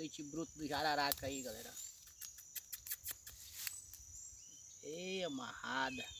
leite bruto do jararaca aí, galera. E amarrada.